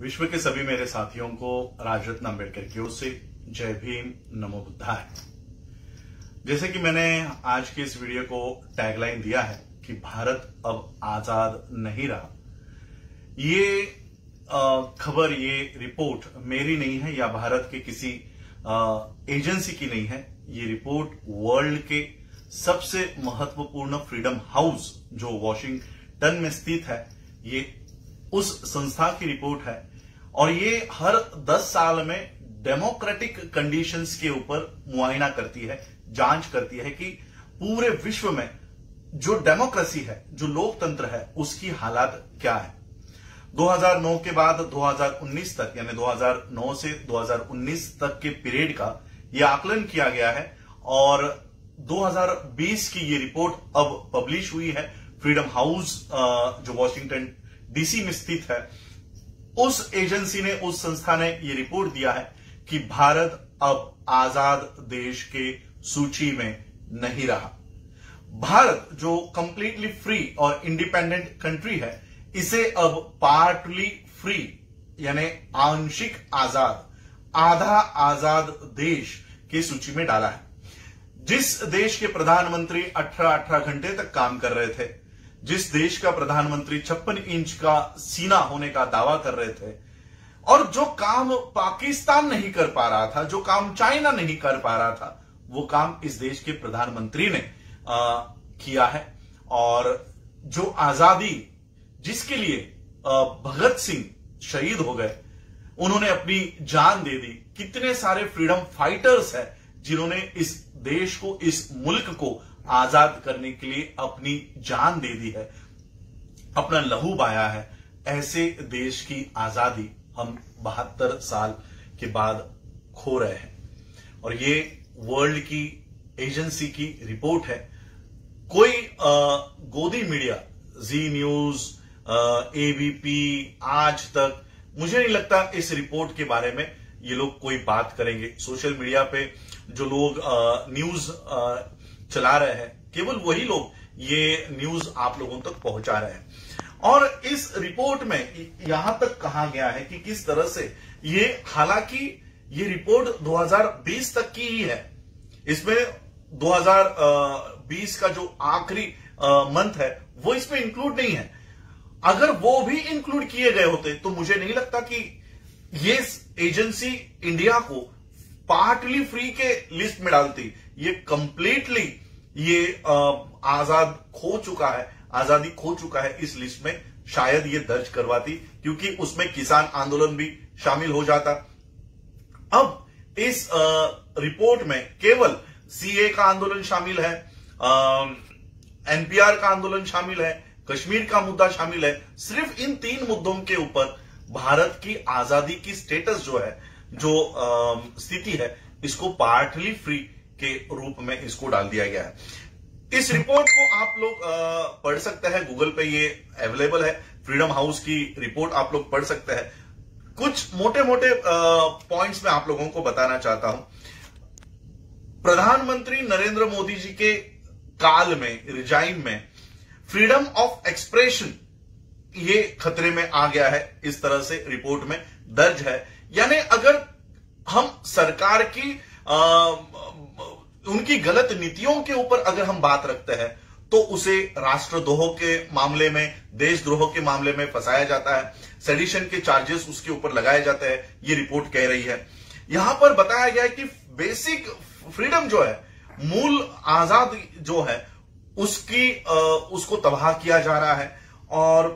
विश्व के सभी मेरे साथियों को राजरत्न अंबेडकर की ओर से जय भीम, नमो बुद्धाय। जैसे कि मैंने आज की इस वीडियो को टैगलाइन दिया है कि भारत अब आज़ाद नहीं रहा। ये खबर, ये रिपोर्ट मेरी नहीं है या भारत के किसी एजेंसी की नहीं है। ये रिपोर्ट वर्ल्ड के सबसे महत्वपूर्ण फ्रीडम हाउस जो वॉशिंगटन में स्थित है, ये उस संस्था की रिपोर्ट है। और ये हर 10 साल में डेमोक्रेटिक कंडीशंस के ऊपर मुआयना करती है, जाँच करती है कि पूरे विश्व में जो डेमोक्रेसी है, जो लोकतंत्र है, उसकी हालात क्या है। 2009 के बाद 2019 तक, यानी 2009 से 2019 तक के पीरियड का यह आकलन किया गया है और 2020 की ये रिपोर्ट अब पब्लिश हुई है। फ्रीडम हाउस जो वॉशिंगटन डीसी में स्थित है। उस एजेंसी ने, उस संस्था ने यह रिपोर्ट दिया है कि भारत अब आज़ाद देश के सूची में नहीं रहा। भारत, जो कंप्लीटली फ्री और इंडिपेंडेंट कंट्री है, इसे अब पार्टली फ्री यानी आंशिक आज़ाद, आधा आज़ाद देश की सूची में डाला है। जिस देश के प्रधानमंत्री 18-18 घंटे तक काम कर रहे थे जिस देश का प्रधानमंत्री छप्पन इंच का सीना होने का दावा कर रहे थे और जो काम पाकिस्तान नहीं कर पा रहा था जो काम चाइना नहीं कर पा रहा था वो काम इस देश के प्रधानमंत्री ने आ, किया है। और जो आज़ादी जिसके लिए भगत सिंह शहीद हो गए उन्होंने अपनी जान दे दी। कितने सारे फ्रीडम फाइटर्स हैं जिन्होंने इस देश को इस मुल्क को आज़ाद करने के लिए अपनी जान दे दी है, अपना लहू बाया है। ऐसे देश की आज़ादी हम बहत्तर साल के बाद खो रहे हैं। और ये वर्ल्ड की एजेंसी की रिपोर्ट है। कोई गोदी मीडिया जी न्यूज़ एबीपी आज तक, मुझे नहीं लगता इस रिपोर्ट के बारे में ये लोग कोई बात करेंगे। सोशल मीडिया पे जो लोग न्यूज़ चला रहे हैं। केवल वही लोग ये न्यूज़ आप लोगों तक पहुँचा रहे हैं। और इस रिपोर्ट में यहाँ तक कहा गया है कि किस तरह से ये, हालाँकि ये रिपोर्ट 2020 तक की ही है। इसमें 2020 का जो आखिरी मंथ है, वो इसमें इंक्लूड नहीं है। अगर वो भी इंक्लूड किए गए होते तो मुझे नहीं लगता कि ये एजेंसी इंडिया को पार्टली फ्री के लिस्ट में डालती। ये कंप्लीटली ये आज़ाद खो चुका है आज़ादी खो चुका है इस लिस्ट में। शायद ये दर्ज करवाती क्योंकि उसमें किसान आंदोलन भी शामिल हो जाता। अब इस आ, रिपोर्ट में केवल सीए का आंदोलन शामिल है एनपीआर का आंदोलन शामिल है कश्मीर का मुद्दा शामिल है। सिर्फ़ इन तीन मुद्दों के ऊपर भारत की आज़ादी की स्टेटस जो है जो स्थिति है, इसको पार्टली फ्री के रूप में इसको डाल दिया गया है। इस रिपोर्ट को आप लोग पढ़ सकते हैं। गूगल पे ये अवेलेबल है। फ्रीडम हाउस की रिपोर्ट आप लोग पढ़ सकते हैं। कुछ मोटे मोटे पॉइंट्स में आप लोगों को बताना चाहता हूँ। प्रधानमंत्री नरेंद्र मोदी जी के काल में रिजाइन में फ्रीडम ऑफ़ एक्सप्रेशन ये खतरे में आ गया है इस तरह से रिपोर्ट में दर्ज है। यानी अगर हम सरकार की आ, उनकी गलत नीतियों के ऊपर अगर हम बात रखते हैं तो उसे राष्ट्रद्रोह के मामले में देशद्रोह के मामले में फंसाया जाता है। सेडिशन के चार्जेस उसके ऊपर लगाए जाते हैं ये रिपोर्ट कह रही है। यहाँ पर बताया गया है कि बेसिक फ्रीडम जो है मूल आज़ाद जो है उसकी उसको तबाह किया जा रहा है। और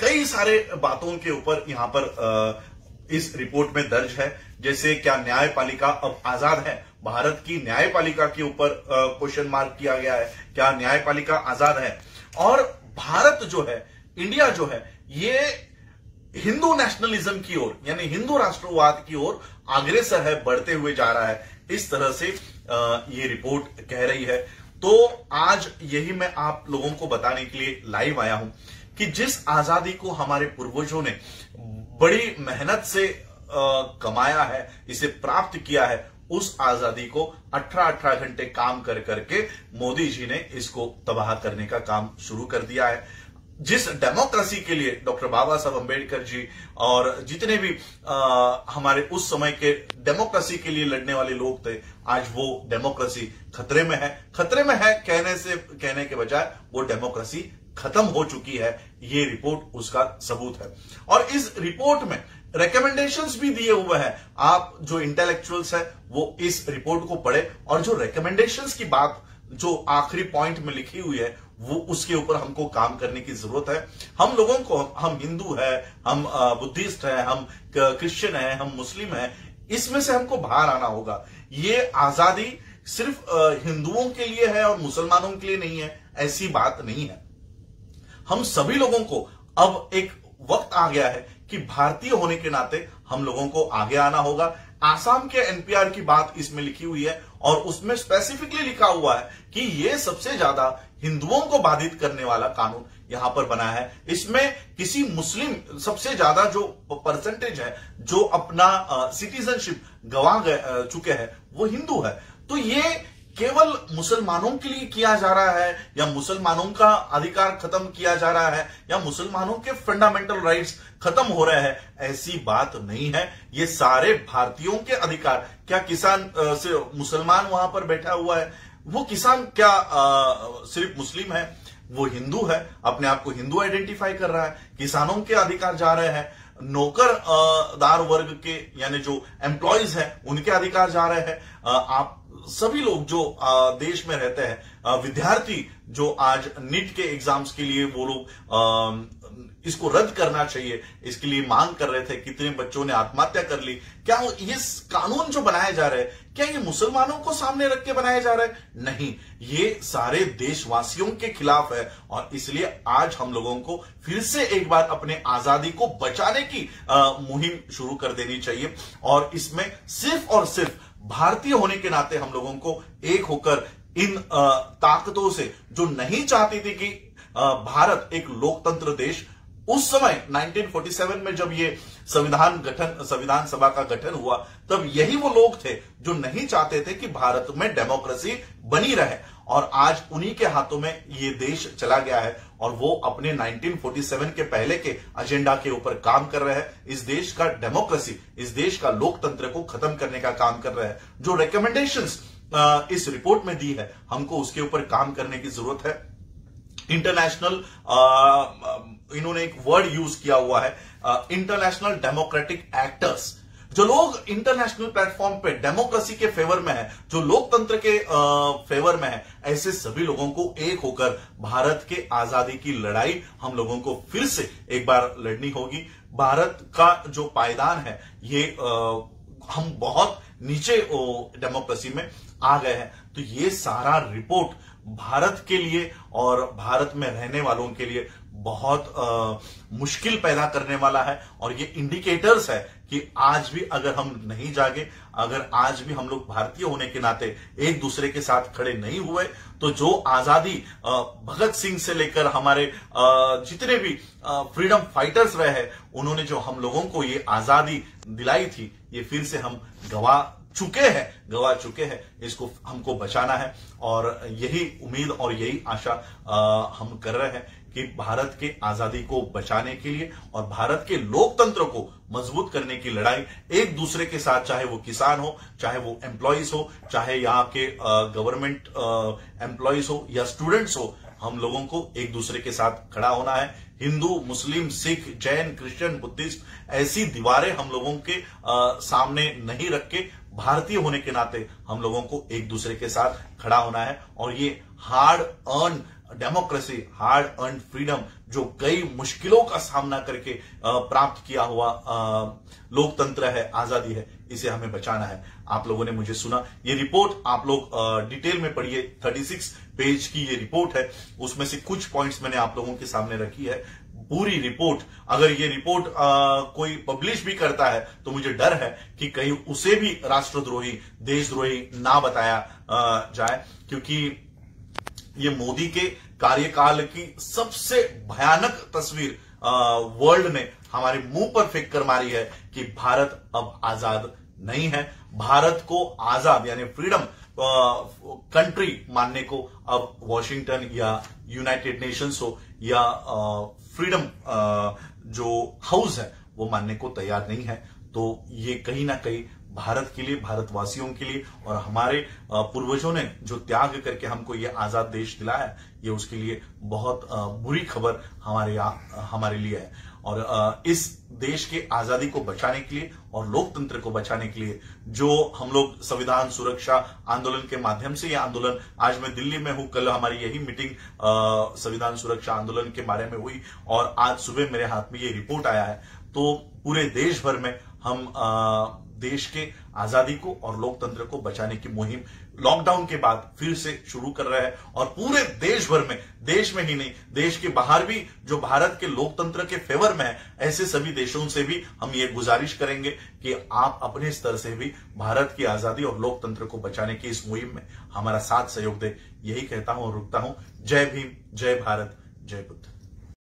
कई सारे बातों के ऊपर यहाँ पर इस रिपोर्ट में दर्ज है। जैसे क्या न्यायपालिका अब आज़ाद है? भारत की न्यायपालिका के ऊपर क्वेश्चन मार्क किया गया है। क्या न्यायपालिका आज़ाद है? और भारत जो है, इंडिया जो है, ये हिंदू नेशनलिज्म की ओर, यानी हिंदू राष्ट्रवाद की ओर अग्रेसर है, बढ़ते हुए जा रहा है। इस तरह से ये रिपोर्ट कह रही है। तो आज यही मैं आप लोगों को बताने के लिए लाइव आया हूँ। कि जिस आज़ादी को हमारे पूर्वजों ने बड़ी मेहनत से आ, कमाया है इसे प्राप्त किया है उस आज़ादी को 18-18 घंटे काम कर करके मोदी जी ने इसको तबाह करने का काम शुरू कर दिया है। जिस डेमोक्रेसी के लिए डॉक्टर बाबा साहब अंबेडकर जी और जितने भी आ, हमारे उस समय के डेमोक्रेसी के लिए लड़ने वाले लोग थे आज वो डेमोक्रेसी खतरे में है। खतरे में है कहने से कहने के बजाय वो डेमोक्रेसी खत्म हो चुकी है, ये रिपोर्ट उसका सबूत है। और इस रिपोर्ट में रिकमेंडेशंस भी दिए हुए हैं। आप जो इंटेलेक्चुअल्स है, वो इस रिपोर्ट को पढ़े और जो रिकमेंडेशंस की बात, जो आखिरी पॉइंट में लिखी हुई है, वो उसके ऊपर हमको काम करने की ज़रूरत है। हम लोगों को, हम हिंदू है, हम बुद्धिस्ट है, हम क्रिश्चियन है, हम मुस्लिम है, इसमें से हमको बाहर आना होगा। ये आज़ादी सिर्फ़ हिंदुओं के लिए है और मुसलमानों के लिए नहीं है, ऐसी बात नहीं है। हम सभी लोगों को अब एक वक्त आ गया है कि भारतीय होने के नाते हम लोगों को आगे आना होगा। आसाम के एनपीआर की बात इसमें लिखी हुई है और उसमें स्पेसिफिकली लिखा हुआ है कि ये सबसे ज़्यादा हिंदुओं को बाधित करने वाला कानून यहाँ पर बना है। इसमें किसी मुस्लिम सबसे ज़्यादा जो परसेंटेज है, जो अपना सिटीजनशिप गवा चुके हैं, वो हिंदू है। तो ये केवल मुसलमानों के लिए किया जा रहा है या मुसलमानों का अधिकार खत्म किया जा रहा है या मुसलमानों के फंडामेंटल राइट्स खत्म हो रहे हैं ऐसी बात नहीं है। ये सारे भारतीयों के अधिकार। क्या किसान से मुसलमान वहाँ पर बैठा हुआ है? वो किसान क्या आ, सिर्फ़ मुस्लिम है? वो हिंदू है? अपने आप को हिंदू आइडेंटिफाई कर रहा है? किसानों के अधिकार जा रहे हैं? नौकर दार वर्ग के यानी जो एम्प्लॉयज़ हैं उनके अधिकार जा रहे हैं? आप सभी लोग जो देश में रहते हैं विद्यार्थी जो आज नीट के एग्ज़ाम्स के लिए वो लोग इसको रद्द करना चाहिए, इसके लिए मांग कर रहे थे, कितने बच्चों ने आत्महत्या कर ली। क्या ये कानून जो बनाए जा रहे हैं, क्या ये मुसलमानों को सामने रख के बनाए जा रहे हैं? नहीं, ये सारे देशवासियों के खिलाफ है, और इसलिए आज हम लोगों को फिर से एक बार अपने आज़ादी को बचाने की मुहिम शुरू कर देनी चाहिए। और इसमें सिर्फ़ और सिर्फ़ भारतीय होने के नाते हम लोगों को एक होकर इन ताकतों से जो नहीं चाहती थी कि भारत एक लोकतंत्र देश, उस समय 1947 में जब ये संविधान गठन, संविधान सभा का गठन हुआ, तब यही वो लोग थे जो नहीं चाहते थे कि भारत में डेमोक्रेसी बनी रहे। और आज उन्हीं के हाथों में ये देश चला गया है। और वो अपने 1947 के पहले के एजेंडा के ऊपर काम कर रहे हैं। इस देश का डेमोक्रेसी, इस देश का लोकतंत्र को खत्म करने का काम कर रहे हैं। जो रिकमेंडेशंस इस रिपोर्ट में दी है, हमको उसके ऊपर काम करने की ज़रूरत है। इंटरनेशनल इन्होंने एक वर्ड यूज़ किया हुआ है इंटरनेशनल डेमोक्रेटिक एक्टर्स जो लोग इंटरनेशनल प्लेटफॉर्म पे डेमोक्रेसी के फेवर में है जो लोकतंत्र के फेवर में है ऐसे सभी लोगों को एक होकर भारत के आज़ादी की लड़ाई हम लोगों को फिर से एक बार लड़नी होगी। भारत का जो पायदान है ये आ, हम बहुत नीचे डेमोक्रेसी में आ गए हैं। तो ये सारा रिपोर्ट भारत के लिए और भारत में रहने वालों के लिए बहुत आ, मुश्किल पैदा करने वाला है और ये इंडिकेटर्स है कि आज भी अगर हम नहीं जागे अगर आज भी हम लोग भारतीय होने के नाते एक दूसरे के साथ खड़े नहीं हुए तो जो आज़ादी भगत सिंह से लेकर हमारे जितने भी फ्रीडम फाइटर्स रहे हैं उन्होंने जो हम लोगों को ये आज़ादी दिलाई थी ये फिर से हम गवा चुके हैं गवा चुके हैं इसको हमको बचाना है और यही उम्मीद और यही आशा हम कर रहे हैं। कि भारत के आज़ादी को बचाने के लिए और भारत के लोकतंत्र को मज़बूत करने की लड़ाई एक दूसरे के साथ चाहे वो किसान हो चाहे वो एम्प्लॉयज़ हो चाहे यहाँ के गवर्नमेंट एम्प्लॉयज़ हो या स्टूडेंट्स हो हम लोगों को एक दूसरे के साथ खड़ा होना है। Hindu Muslim Sikh Jain Christian Buddhist ऐसी दीवारें हम लोगों के आ, सामने नहीं रख के भारतीय होने के नाते हम लोगों को एक दूसरे के साथ खड़ा होना है। और ये hard earn democracy hard earn freedom जो कई मुश्किलों का सामना करके प्राप्त किया हुआ लोकतंत्र है आज़ादी है इसे हमें बचाना है। आप लोगों ने मुझे सुना। ये रिपोर्ट आप लोग डिटेल में पढ़िए। 36 पेज की ये रिपोर्ट है। उसमें से कुछ पॉइंट्स मैंने आप लोगों के सामने रखी है। पूरी रिपोर्ट अगर ये रिपोर्ट आ, कोई पब्लिश भी करता है तो मुझे डर है कि कहीं उसे भी राष्ट्रद्रोही देशद्रोही ना बताया आ, जाए। क्योंकि ये मोदी के कार्यकाल की सबसे भयानक तस्वीर वर्ल्ड ने हमारे मुँह पर फेंक कर मारी है कि भारत अब आज़ाद नहीं है। भारत को आज़ाद, यानी फ्रीडम कंट्री मानने को अब वॉशिंगटन या यूनाइटेड नेशंस हो या फ्रीडम जो हाउस है, वो मानने को तैयार नहीं है। तो ये कहीं ना कहीं भारत के लिए भारतवासियों के लिए और हमारे पूर्वजों ने जो त्याग करके हमको ये आज़ाद देश दिलाया ये उसके लिए बहुत बुरी खबर हमारे हमारे लिए है। और इस देश के आज़ादी को बचाने के लिए और लोकतंत्र को बचाने के लिए जो हम लोग संविधान सुरक्षा आंदोलन के माध्यम से ये आंदोलन आज मैं दिल्ली में हूँ कल हमारी यही मीटिंग संविधान सुरक्षा आंदोलन के बारे में हुई और आज सुबह मेरे हाथ में ये रिपोर्ट आया है। तो पूरे देश भर में हम आ, देश के आज़ादी को और लोकतंत्र को बचाने की मुहिम लॉकडाउन के बाद फिर से शुरू कर रहा है और पूरे देश भर में, देश में ही नहीं, देश के बाहर भी, जो भारत के लोकतंत्र के फेवर में है, ऐसे सभी देशों से भी हम ये गुजारिश करेंगे कि आप अपने स्तर से भी भारत की आज़ादी और लोकतंत्र को बचाने की इस मुहिम में हमारा साथ सहयोग दे। यही कहता हूँ और रुकता हूँ। जय भीम, जय भारत, जय बुद्ध।